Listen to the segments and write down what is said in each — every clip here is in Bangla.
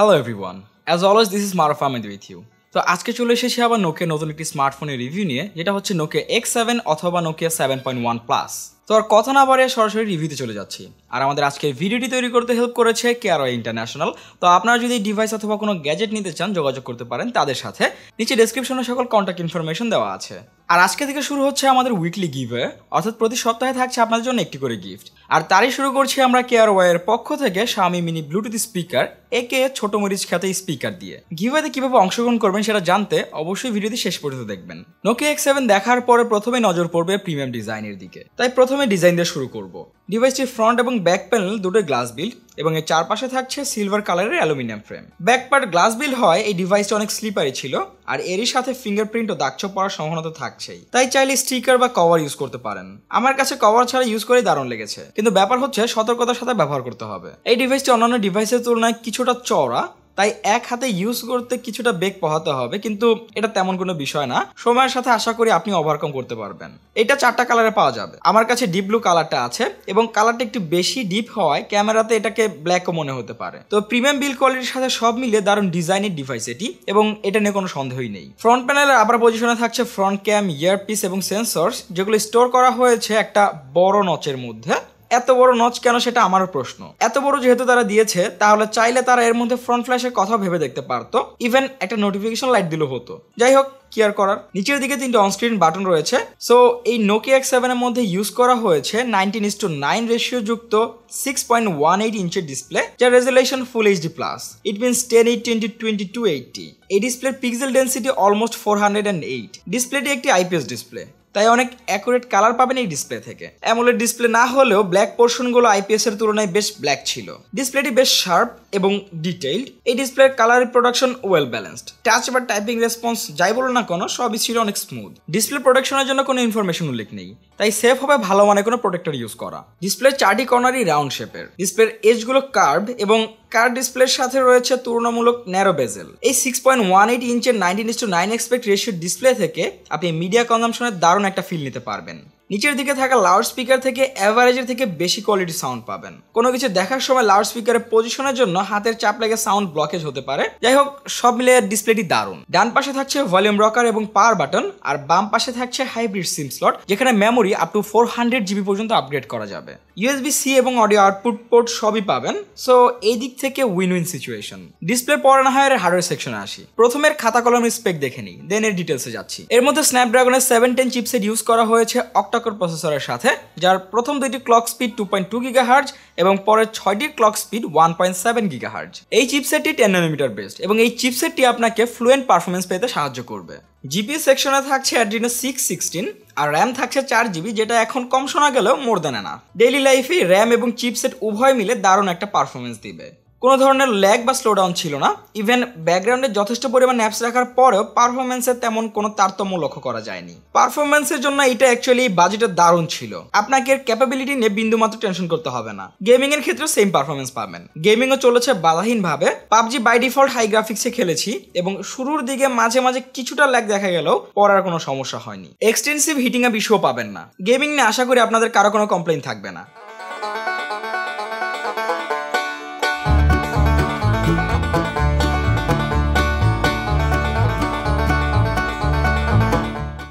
Hello everyone as always this is Maruf Ahmed with you তো আজকে চলে এসেছি আবার নোকিয়া নতুন একটি স্মার্টফোনের রিভিউ নিয়ে, যেটা হচ্ছে নোকিয়া এক্স সেভেন অথবা Nokia seven point one plus তো আর কথা না বাড়িয়ে সরাসরি রিভিউতে চলে যাচ্ছি। আর আমাদের আজকের ভিডিওটি তৈরি করতে হেল্প করেছে কেয়ারওয়াই ইন্টারন্যাশনাল তো আপনারা যদি ডিভাইস অথবা কোনো গ্যাজেট নিতে চান, যোগাযোগ করতে পারেন তাদের সাথে। নিচে ডেসক্রিপশনে সকল কন্ট্যাক্ট ইনফরমেশন দেওয়া আছে। আর আজকে থেকে শুরু হচ্ছে আমাদের উইকলি গিভে অর্থাৎ প্রতি সপ্তাহে থাকছে আপনাদের জন্য একটি করে গিফট আর তারই শুরু করছি আমরা কেয়ার ওয়াইয়ের পক্ষ থেকে স্বামী মিনি ব্লুটুথ স্পিকার একে ছোট মরিচ খাতে স্পিকার দিয়ে। গিভেতে কীভাবে অংশগ্রহণ করবেন সেটা জানতে অবশ্যই ভিডিওটি শেষ পর্যন্ত দেখবেন। নোকিয়া এক্স সেভেন দেখার পরে প্রথমে নজর পড়বে প্রিমিয়াম ডিজাইনের দিকে। তাই প্রথমে ডিজাইন দিয়ে শুরু করব। ডিভাইসটির ফ্রন্ট এবং ব্যাক প্যানেল দুটোই গ্লাস বিল্ড, এবং এর চারপাশে থাকছে সিলভার কালারের aluminium frame. Back part glass build হয়, এই ডিভাইসটি অনেক স্লিপারি ছিল, আর এরই সাথে ফিঙ্গারপ্রিন্ট ও দাগছোপ পড়ার সম্ভাবনা তো থাকছেই। তাই চাইলে স্টিকার বা কভার ইউজ করতে পারেন। আমার কাছে কভার ছাড়া ইউজ করে দারুণ লেগেছে। কিন্তু ব্যাপার হচ্ছে সতর্কতার সাথে ব্যবহার করতে হবে। এই ডিভাইসটি অন্যান্য ডিভাইসের তুলনায় কিছুটা চওড়া তাই এক হাতে ইউজ করতে কিছুটা বেগ পোহাতে হবে, কিন্তু এটা তেমন কোনো বিষয় না। সময়ের সাথে আশা করি আপনি ওভারকাম করতে পারবেন। এটা চারটা কালারে পাওয়া যাবে। আমার কাছে ডিপ ব্লু কালারটা আছে এবং কালারটা একটু বেশি ডিপ হওয়ায় ক্যামেরাতে এটাকে ব্ল্যাকও মনে হতে পারে। তো প্রিমিয়াম বিল কোয়ালিটির সাথে সব মিলে দারুণ ডিজাইনের ডিভাইস এটি এবং এটা নিয়ে কোনো সন্দেহই নেই। ফ্রন্ট প্যানেলের আবার পজিশনে থাকছে ফ্রন্ট ক্যাম ইয়ারপিস এবং সেন্সর্স যেগুলো স্টোর করা হয়েছে একটা বড় নচের মধ্যে। এত বড় নচ কেন সেটা আমারও প্রশ্ন। এত বড় যেহেতু তারা দিয়েছে, তাহলে চাইলে তারা এর মধ্যে ফ্রন্ট ফ্ল্যাশের কথা ভেবে দেখতে পারতো। ইভেন একটা নোটিফিকেশন লাইট দিলেও হতো। যাই হোক কেয়ার করার? নিচের দিকে তিনটে অনস্ক্রিন বাটন রয়েছে। সো এই নোকিয়া এক্স সেভেনের মধ্যে ইউজ করা হয়েছে nineteen is to nine ratio যুক্ত সিক্স পয়েন্ট ওয়ান এইট ইঞ্চের ডিসপ্লে যার resolution full HD plus it means ten eight twenty twenty two eighty এই ডিসপ্লের pixel density almost four hundred and eight ডিসপ্লেটি একটি আইপিএস ডিসপ্লে তাই অনেক অ্যাকুরেট কালার পাবেন এই ডিসপ্লে থেকে। অ্যামোলেড ডিসপ্লে না হলেও ব্ল্যাক পোর্শনগুলো আইপিএস এর তুলনায় বেশ ব্ল্যাক ছিল। ডিসপ্লেটি বেশ শার্প এবং ডিটেইলড এই ডিসপ্লের colour production well balanced touch বা টাইপিং রেসপন্স যাই বলো না কোনো, সবই ছিল অনেক স্মুথ ডিসপ্লে প্রোটেকশনের জন্য কোনো ইনফরমেশন উল্লেখ নেই। তাই সেফ হবে ভালো মানে কোনো প্রোটেক্টর ইউজ করা। ডিসপ্লের চারটি কর্নারই রাউন্ড শেপের ডিসপ্লের এজগুলো কার্ভ এবং কার ডিসপ্লের সাথে রয়েছে তুলনামূলক ন্যারো বেজেল? এই six point one eight ইঞ্চের nineteen is to nine aspect ratio display থেকে আপনি মিডিয়া কনজামশনের দারুণ একটা ফিল নিতে পারবেন। নিচের দিকে থাকা লাউড স্পিকার থেকে অ্যাভারেজের থেকে বেশি কোয়ালিটি সাউন্ড পাবেন। কোনো কিছু দেখার সময় লাউড স্পিকারের পজিশনের জন্য হাতের চাপ লেগে সাউন্ড ব্লকেজ হতে পারে। যাই হোক, সব মিলে ডিসপ্লেটি দারুণ। ডান পাশে থাকছে ভলিউম রকার এবং পাওয়ার বাটন আর বাম পাশে থাকছে হাইব্রিড সিম স্লট যেখানে memory up to four hundred GB পর্যন্ত আপগ্রেড করা যাবে। ইউএসবি সি এবং অডিও আউটপুট পোর্ট সবই পাবেন। সো এই দিক থেকে উইন উইন সিচুয়েশন ডিসপ্লে পরে না হয় হার্ডওয়্যার সেকশনে আসি। প্রথমের খাতা কলমের স্পেক দেখে নিই দেন এর ডিটেলসে যাচ্ছি। এর মধ্যে স্ন্যাপড্রাগনের সেভেন টেন চিপসেট ইউজ করা হয়েছে অক্টাকোর প্রসেসরের সাথে, যার প্রথম দুইটি clock speed two point two giga hertz এবং পরের ছয়টির clock speed one point seven giga hertz এই চিপসেটটি টেন নানোমিটার বেস্ট এবং এই চিপসেটটি আপনাকে ফ্লুয়েন্ট পারফরমেন্স পেতে সাহায্য করবে। জিপি সেকশনে থাকছে অ্যাড্রিনো সিক্স সিক্সটিন আর র্যাম থাকছে চার জিবি যেটা এখন কম শোনা গেলেও মোর দেন না। ডেইলি লাইফে র্যাম এবং চিপসেট উভয় মিলে দারুণ একটা পারফরমেন্স দিবে। কোনো ধরনের ল্যাগ বা স্লোডাউন ছিল না। ইভেন ব্যাকগ্রাউন্ডে যথেষ্ট পরিমাণ অ্যাপস রাখার পরেও পারফরমেন্সের তেমন কোনো তারতম্য লক্ষ্য করা যায়নি। পারফরমেন্সের জন্য এটা অ্যাকচুয়ালি বাজেটে দারুণ ছিল। আপনাকে এর ক্যাপাবিলিটি নিয়ে বিন্দু মাত্র টেনশন করতে হবে না। গেমিং এর ক্ষেত্রে সেম পারফরমেন্স পাবেন। গেমিংও চলেছে বাধাহীন ভাবে পাবজি বাই ডিফল্ট হাই গ্রাফিক্সে খেলেছি এবং শুরুর দিকে মাঝে মাঝে কিছুটা ল্যাগ দেখা গেলেও পড়ার কোনো সমস্যা হয়নি। এক্সটেন্সিভ হিটিং এ বিষয়ও পাবেন না। গেমিং নিয়ে আশা করি আপনাদের কারও কোনো কমপ্লেন থাকবে না।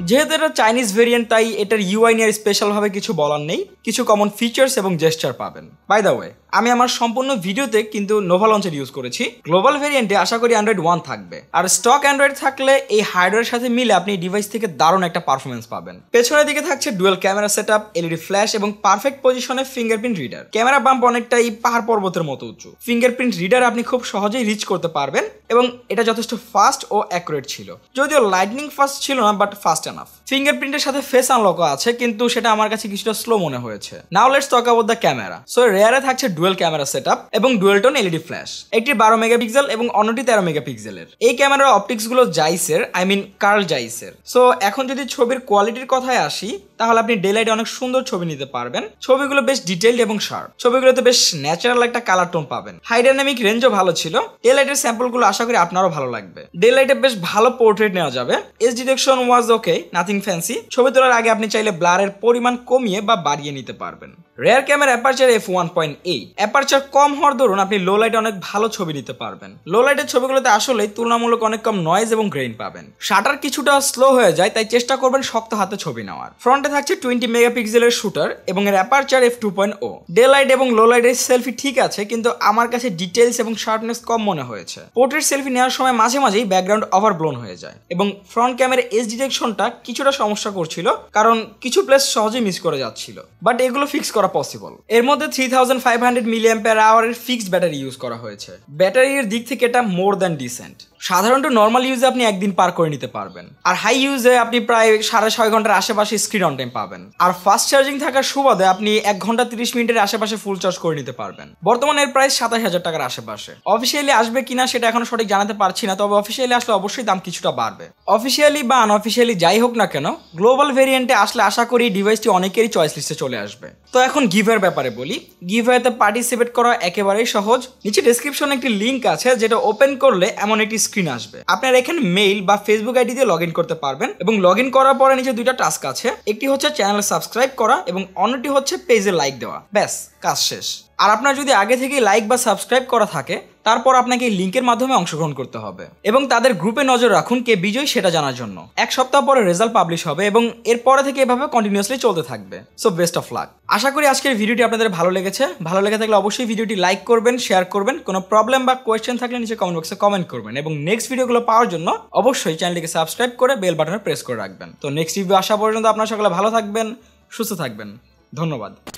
যেহেতু এটা চাইনিজ ভেরিয়েন্ট তাই এটার ইউআই নিয়ে স্পেশালভাবে কিছু বলার নেই। কিছু কমন ফিচার্স এবং জেস্টার পাবেন। বাই দ্য ওয়ে আমি আমার সম্পূর্ণ ভিডিওতে কিন্তু নোভা লঞ্চের ইউজ করেছি। গ্লোবাল ভেরিয়েন্টে আশা করি অ্যান্ড্রয়েড ওয়ান থাকবে। আর স্টক অ্যান্ড্রয়েড থাকলে এই হার্ডওয়্যারের সাথে মিলে আপনি ডিভাইস থেকে দারুণ একটা পারফরমেন্স পাবেন। পেছনের দিকে থাকছে dual camera set up LED flash এবং পারফেক্ট পজিশনে ফিঙ্গারপ্রিন্ট রিডার ক্যামেরা বাম্প অনেকটাই পাহাড় পর্বতের মতো উঁচু। ফিঙ্গারপ্রিন্ট রিডার আপনি খুব সহজেই রিচ করতে পারবেন এবং এটা যথেষ্ট ফাস্ট ও অ্যাকুরেট ছিল। যদিও লাইটনিং ফাস্ট ছিল না বাট ফাস্ট এনাফ ফিঙ্গারপ্রিন্টের সাথে ফেস আনলকও আছে, কিন্তু সেটা আমার কাছে কিছুটা স্লো মনে হয়েছে। Now let's talk about the camera so রেয়ারে থাকছে ডুয়েল ক্যামেরা সেট আপ এবং ডুয়েল টোন এলইডি ফ্ল্যাশ একটি বারো মেগাপিক্সেল এবং অন্যটি তেরো মেগাপিক্সেলের এই ক্যামেরার অপটিক্সগুলো জাইসের আই মিন কার্ল জাইসের সো এখন যদি ছবির কোয়ালিটির কথায় আসি, তাহলে আপনি ডে লাইটে অনেক সুন্দর ছবি নিতে পারবেন। ছবিগুলো বেশ ডিটেইলড এবং শার্প ছবিগুলোতে বেশ ন্যাচারাল একটা কালার টোন পাবেন। হাই ডাইনামিক রেঞ্জও ভালো ছিল। ডে লাইটের স্যাম্পলগুলো আশা করি আপনারও ভালো লাগবে। ডে লাইটে বেশ ভালো পোর্ট্রেট নেওয়া যাবে। S detection was okay nothing fancy ছবি তোলার আগে আপনি চাইলে ব্লারের পরিমাণ কমিয়ে বা বাড়িয়ে নিতে পারবেন। Rear camera aperture F one point eight aperture কম হওয়ার দরুন আপনি লো লাইটে অনেক ভালো ছবি নিতে পারবেন। লো লাইটের ছবিগুলোতে আসলে তুলনামূলক অনেক কম নয়েজ এবং গ্রেইন পাবেন। শাটার কিছুটা স্লো হয়ে যায়, তাই চেষ্টা করবেন শক্ত হাতে ছবি নেওয়ার। ফ্রন্টে থাকছে টোয়েন্টি মেগাপিক্সেলের শুটার এবং এর aperture F two point o day light এবং লো লাইটের সেলফি ঠিক আছে, কিন্তু আমার কাছে ডিটেলস এবং শার্পনেস কম মনে হয়েছে। পোর্ট্রেট সেলফি নেওয়ার সময় মাঝে মাঝেই ব্যাকগ্রাউন্ড ওভার ব্লোন হয়ে যায় এবং ফ্রন্ট ক্যামেরা এস ডিটেকশনটা কিছুটা সমস্যা করছিল, কারণ কিছু প্লেস সহজেই মিস করে যাচ্ছিল। বাট এগুলো ফিক্স করা পসিবল এর মধ্যে three thousand five hundred milliamp আওয়ারের fixed battery use করা হয়েছে। ব্যাটারির দিক থেকে এটা মোর দ্যান ডিসেন্ট সাধারণত নর্মাল ইউজে আপনি একদিন পার করে নিতে পারবেন। আর হাই ইউজে আপনি প্রায় সাড়ে ছয় ঘণ্টার আশেপাশে স্ক্রিন অন টাইম পাবেন। আর ফাস্ট চার্জিং থাকার সুবাদে আপনি এক ঘণ্টা তিরিশ মিনিটের আশেপাশে ফুল চার্জ করে নিতে পারবেন। বর্তমানে এর প্রাইস সাতাশ হাজার টাকার আশেপাশে। অফিসিয়ালি আসবে কিনা সেটা এখন সঠিক জানাতে পারছি না, তবে অফিসিয়ালি আসলে অবশ্যই দাম কিছুটা বাড়বে। অফিসিয়ালি বা আনঅফিসিয়ালি যাই হোক না কেন গ্লোবাল ভেরিয়েন্টে আসলে আশা করি ডিভাইসটি অনেকেরই চয়েস লিস্টে চলে আসবে। তো এখন গিভের ব্যাপারে বলি। গিভওয়েতে পার্টিসিপেট করা একেবারেই সহজ। নিচে ডিসক্রিপশনে একটি লিঙ্ক আছে, যেটা ওপেন করলে এমন একটি স্ক্রিন আসবে। আপনার এখানে মেইল বা ফেসবুক আইডি দিয়ে লগ করতে পারবেন এবং লগ করার পরে নিচে দুইটা টাস্ক আছে। একটি হচ্ছে চ্যানেল সাবস্ক্রাইব করা এবং অন্যটি হচ্ছে পেজে লাইক দেওয়া। ব্যাস, কাজ শেষ। আর আপনার যদি আগে থেকে লাইক বা সাবস্ক্রাইব করা থাকে, তারপর আপনাকে লিঙ্কের মাধ্যমে অংশগ্রহণ করতে হবে। এবং তাদের গ্রুপে নজর রাখুন কে বিজয়ী সেটা জানার জন্য। এক সপ্তাহ পরে রেজাল্ট পাবলিশ হবে এবং এরপরে থেকে এভাবে কন্টিনিউয়াসলি চলতে থাকবে। সো বেস্ট অফ লাক আশা করি আজকের ভিডিওটি আপনাদের ভালো লেগেছে। ভালো লেগে থাকলে অবশ্যই ভিডিওটি লাইক করবেন শেয়ার করবেন। কোনো প্রবলেম বা কোয়েশ্চেন থাকলে নিচে কমেন্ট বক্সে কমেন্ট করবেন। এবং নেক্সট ভিডিওগুলো পাওয়ার জন্য অবশ্যই চ্যানেলটিকে সাবস্ক্রাইব করে বেল বাটনে প্রেস করে রাখবেন। তো নেক্সট রিভিউ আসা পর্যন্ত আপনারা সকলে ভালো থাকবেন, সুস্থ থাকবেন। ধন্যবাদ।